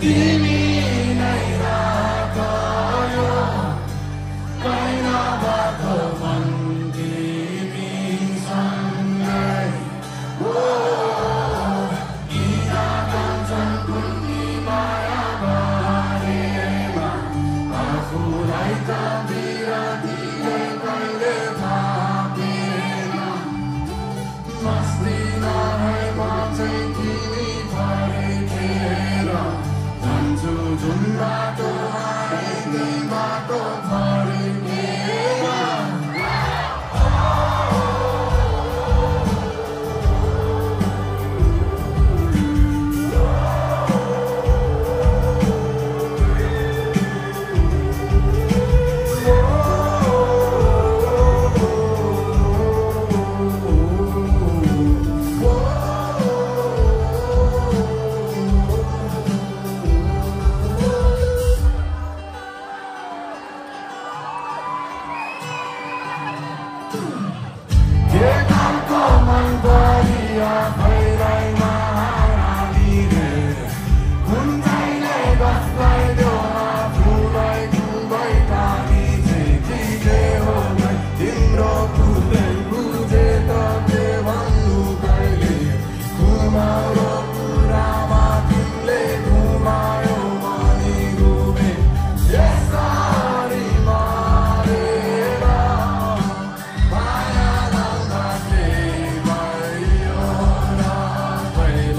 Be Un mato, ai ni un mato,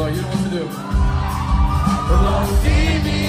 Lord. You know what to do.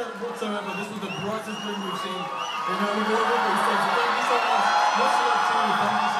Whatsoever. This was the brightest room we've seen in over the stage. Thank you so much. Much love to you. Thank you so